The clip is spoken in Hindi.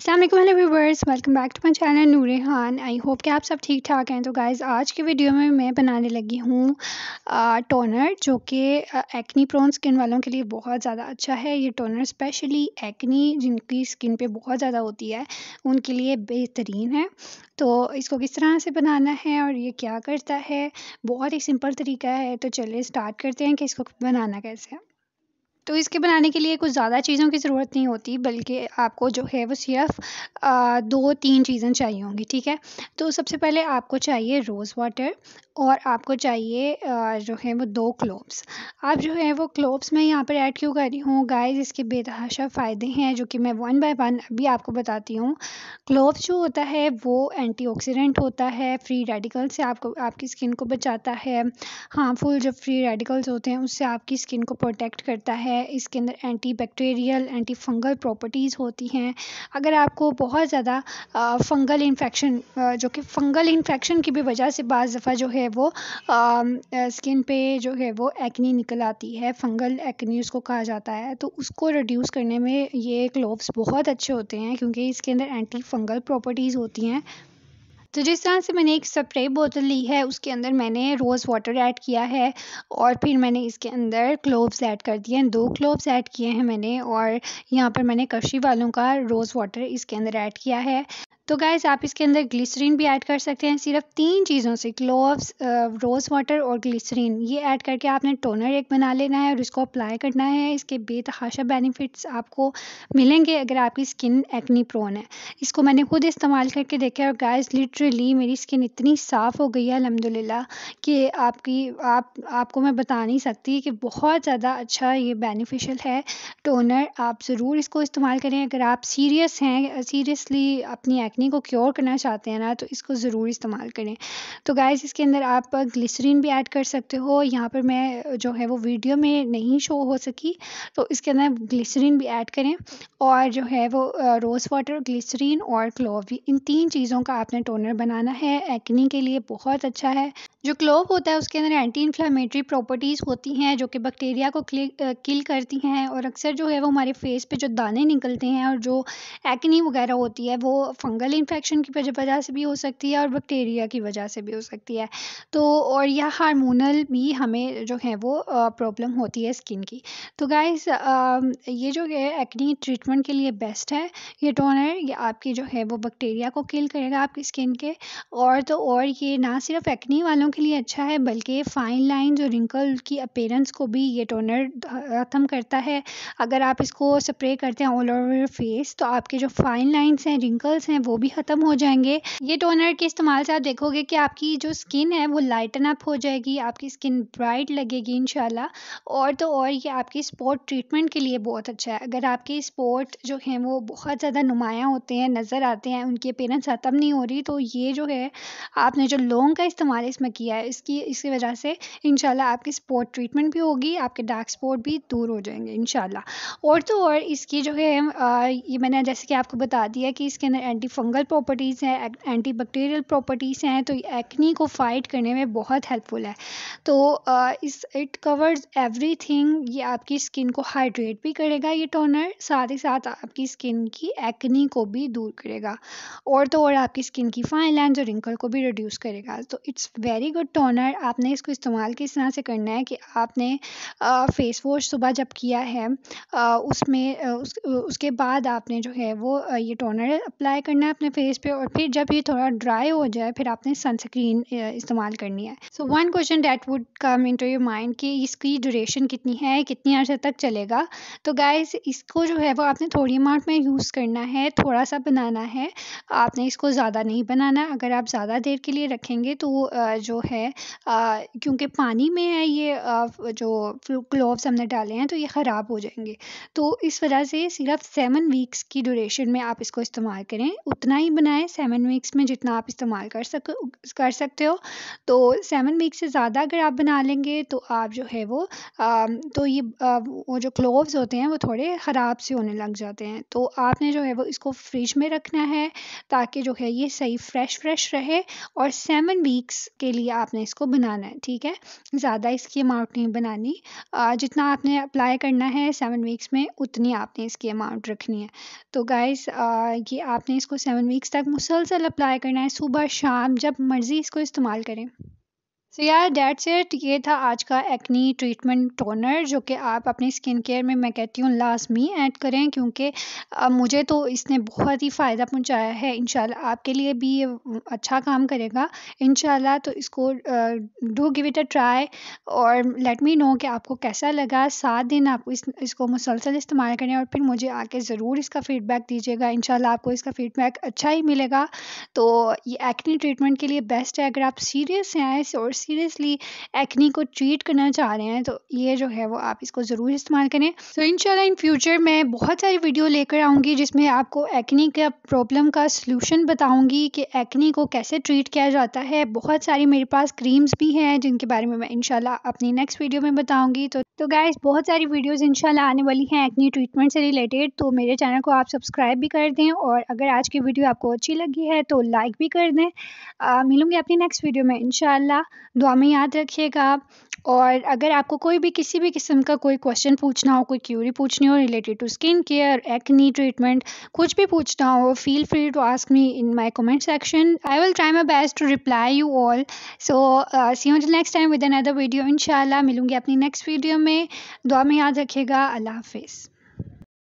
वालेकुम hello viewers welcome back to my channel Noor Khan I hope कि आप सब ठीक ठाक हैं। तो गाइज़ आज के वीडियो में मैं बनाने लगी हूँ टोनर जो कि एक्नी प्रोन स्किन वालों के लिए बहुत ज़्यादा अच्छा है। ये टोनर स्पेशली एक्नी जिनकी स्किन पे बहुत ज़्यादा होती है, उनके लिए बेहतरीन है। तो इसको किस तरह से बनाना है और ये क्या करता है? बहुत ही सिंपल तरीका है। तो चलिए स्टार्ट करते हैं कि इसको बनाना कैसे है। तो इसके बनाने के लिए कुछ ज़्यादा चीज़ों की ज़रूरत नहीं होती, बल्कि आपको जो है वो सिर्फ़ दो तीन चीज़ें चाहिए होंगी, ठीक है? तो सबसे पहले आपको चाहिए रोज़ वाटर और आपको चाहिए जो है वो दो क्लोव्स आप जो है वो क्लोव्स मैं यहाँ पर ऐड क्यों कर रही हूँ? गाइस इसके बेतहाशा फ़ायदे हैं, जो कि मैं वन बाय वन अभी आपको बताती हूँ. क्लोव्स जो होता है वो एंटीऑक्सीडेंट होता है फ्री रेडिकल से आपको, आपकी स्किन को बचाता है. हार्मफुल जो फ्री रेडिकल्स होते हैं, उससे आपकी स्किन को प्रोटेक्ट करता है. इसके अंदर anti bacterial anti fungal properties होती हैं। अगर आपको बहुत ज़्यादा फंगल इन्फेक्शन जो कि फंगल इन्फेक्शन की भी वजह से बज़ दफ़ा जो है है वो स्किन पे जो है वो एक्नी निकल आती है फंगल एक्नी उसको कहा जाता है तो उसको रिड्यूस करने में ये ग्लोव्स बहुत अच्छे होते हैं, क्योंकि इसके अंदर एंटी फंगल प्रॉपर्टीज़ होती हैं। तो जिस तरह से मैंने एक स्प्रे बोतल ली है, उसके अंदर मैंने रोज़ वाटर ऐड किया है और फिर मैंने इसके अंदर क्लोव्स ऐड कर दिए हैं। दो क्लोव्स ऐड किए हैं मैंने और यहाँ पर मैंने कशी वालों का रोज़ वाटर इसके अंदर ऐड किया है। तो गाइस आप इसके अंदर ग्लिसरीन भी ऐड कर सकते हैं। सिर्फ़ तीन चीज़ों से क्लोव्स रोज़ वाटर और ग्लिसरीन ये ऐड करके आपने टोनर एक बना लेना है और इसको अप्लाई करना है। इसके बेतहाशा बेनिफिट्स आपको मिलेंगे अगर आपकी स्किन एक्नी प्रोन है। इसको मैंने खुद इस्तेमाल करके देखा और गाइस लिटरली मेरी स्किन इतनी साफ़ हो गई है अलहमदिल्ला कि आपकी, आप, आपको मैं बता नहीं सकती कि बहुत ज़्यादा अच्छा ये बेनिफिशियल है। टोनर आप ज़रूर इसको इस्तेमाल करें। अगर आप सीरियस हैं सीरियसली अपनी एक्नी को क्योर करना चाहते हैं ना तो इसको ज़रूर इस्तेमाल करें। तो गाइज़ इसके अंदर आप ग्लिसरीन भी ऐड कर सकते हो। यहाँ पर मैं जो है वो वीडियो में नहीं शो हो सकी तो इसके अंदर ग्लिसरीन भी ऐड करें और जो है वो रोज़ वाटर ग्लिसरीन और क्लोव इन तीन चीज़ों का आपने टोनर बनाना है। एक्नी के लिए बहुत अच्छा है। जो क्लोव होता है, उसके अंदर एंटी इन्फ्लामेटरी प्रॉपर्टीज़ होती हैं, जो कि बैक्टीरिया को किल करती हैं और अक्सर जो है, वो हमारे फेस पे जो दाने निकलते हैं और जो एक्नी वगैरह होती है, वो फंगल इन्फेक्शन की वजह से भी हो सकती है और बैक्टीरिया की वजह से भी हो सकती है। तो और यह हार्मोनल भी हमें जो है, वो प्रॉब्लम होती है स्किन की। तो गाइस ये जो है एक्नी ट्रीटमेंट के लिए बेस्ट है, ये टोनर ये आपकी जो है, वो बैक्टीरिया को किल करेगा आपकी स्किन के। और तो और ये ना सिर्फ़ एक्नी वालों के लिए अच्छा है, बल्कि फ़ाइन लाइंस और रिंकल की अपेरेंस को भी ये टोनर ख़त्म करता है। अगर आप इसको स्प्रे करते हैं ऑल ओवर फेस तो आपके जो फाइन लाइंस हैं रिंकल्स हैं, वो भी ख़त्म हो जाएँगे। ये टोनर के इस्तेमाल से आप देखोगे कि आपकी जो स्किन है, वो लाइटन अप हो जाएगी, आपकी स्किन ब्राइट लगेगी इनशाला और तो और ये आपकी स्पॉट ट्रीटमेंट के लिए बहुत अच्छा है। अगर आपके स्पॉट जो हैं, वो बहुत ज़्यादा नुमाया होते हैं, नज़र आते हैं, उनकी अपेरेंस ख़त्म नहीं हो रही तो ये जो है, आपने जो लौंग का इस्तेमाल इसमें किया है। इसकी इसकी वजह से इन आपकी स्पॉट ट्रीटमेंट भी होगी, आपके डार्क स्पॉट भी दूर हो जाएँगे इन और तो और इसकी जो है ये मैंने जैसे कि आपको बता दिया कि इसके अंदर एंटी फंगल प्रॉपर्टीज़ हैं एंटी बैक्टीरियल प्रॉपर्टीज़ हैं तो एक्नी को फाइट करने में बहुत हेल्पफुल है। तो इस इट कवर्स एवरीथिंग ये आपकी स्किन को हाइड्रेट भी करेगा ये टोनर साथ ही साथ आपकी स्किन की एक्नी को भी दूर करेगा। और तो और आपकी स्किन की फाइन लाइन्स और रिंकल को भी रिड्यूस करेगा। तो इट्स वेरी गुड टोनर आपने इसको इस्तेमाल किस तरह से करना है कि आपने फेस वॉश सुबह जब किया है उसमें उस, उसके बाद आपने जो है वो ये टोनर अप्लाई करना है अपने फेस पे और फिर जब ये थोड़ा ड्राई हो जाए फिर आपने सनस्क्रीन इस्तेमाल करनी है। So one question that would come into your mind कि इसकी ड्यूरेशन कितनी है कितनी अर्से तक चलेगा? तो गाइस इसको जो है वो आपने थोड़ी अमाउंट में यूज़ करना है थोड़ा सा बनाना है। आपने इसको ज़्यादा नहीं बनाना। अगर आप ज़्यादा देर के लिए रखेंगे तो जो है क्योंकि पानी में है ये जो ग्लोव्स हमने डाले हैं तो ये ख़राब हो जाएँगे। तो इस वजह से सिर्फ़ सेवन वीक्स की ड्यूरेशन में आप इसको इस्तेमाल करें। उतना ही बनाएँ सेवन वीक्स में जितना आप इस्तेमाल कर सक कर सकते हो। तो सेवन वीक्स से ज़्यादा अगर आप बना लेंगे तो आप जो है वो आ, तो ये आ, वो जो क्लोव्स होते हैं वो थोड़े ख़राब से होने लग जाते हैं। तो आपने जो है वो इसको फ्रिज में रखना है ताकि जो है ये सही फ्रेश फ्रेश रहे। और सेवन वीक्स के लिए लिए आपने इसको बनाना है, ठीक है? ज़्यादा इसकी अमाउंट नहीं बनानी। जितना आपने अप्लाई करना है सेवन वीक्स में, उतनी आपने इसकी अमाउंट रखनी है। तो गाइस ये आपने इसको सेवन वीक्स तक मुसलसल अप्लाई करना है, सुबह शाम जब मर्ज़ी इसको इस्तेमाल करें। सो यार डेट्स इट ये था आज का एक्नी ट्रीटमेंट टोनर जो कि आप अपनी स्किन केयर में, मैं कहती हूँ लाजमी ऐड करें, क्योंकि मुझे तो इसने बहुत ही फ़ायदा पहुँचाया है। इंशाल्लाह आपके लिए भी ये अच्छा काम करेगा। इंशाल्लाह तो इसको do give it a try और लेट मी नो कि आपको कैसा लगा। सात दिन आप इस, इसको मुसलसल इस्तेमाल करें और फिर मुझे आके ज़रूर इसका फ़ीडबैक दीजिएगा। इन आपको इसका फ़ीडबैक अच्छा ही मिलेगा। तो ये एक्नी ट्रीटमेंट के लिए बेस्ट है। अगर आप सीरियस हैं और सीरियसली एक्नी को ट्रीट करना चाह रहे हैं तो ये जो है वो आप इसको ज़रूर इस्तेमाल करें। तो इन इन फ्यूचर मैं बहुत सारी वीडियो लेकर आऊँगी जिसमें आपको एक्नी का प्रॉब्लम का सलूशन बताऊँगी कि एक्नी को कैसे ट्रीट किया जाता है। बहुत सारी मेरे पास क्रीम्स भी हैं, जिनके बारे में मैं इनशाला अपनी नेक्स्ट वीडियो में बताऊँगी। तो तो गाइज़ बहुत सारी वीडियोज़ इनशाला आने वाली हैं एक्नी ट्रीटमेंट से रिलेटेड तो मेरे चैनल को आप सब्सक्राइब भी कर दें और अगर आज की वीडियो आपको अच्छी लगी है तो लाइक भी कर दें। मिलूँगी अपनी नेक्स्ट वीडियो में इनशाला दुआ में याद रखिएगा। और अगर आपको कोई भी किसी भी किस्म का कोई क्वेश्चन पूछना हो, कोई क्यूरी पूछनी हो related to skin care acne treatment कुछ भी पूछना हो feel free to ask me in my comment section I will try my best to reply you all so see you next time with another video इंशाल्लाह मिलूँगी अपनी नेक्स्ट वीडियो में। दुआ में याद रखिएगा। अल्लाह हाफिज़।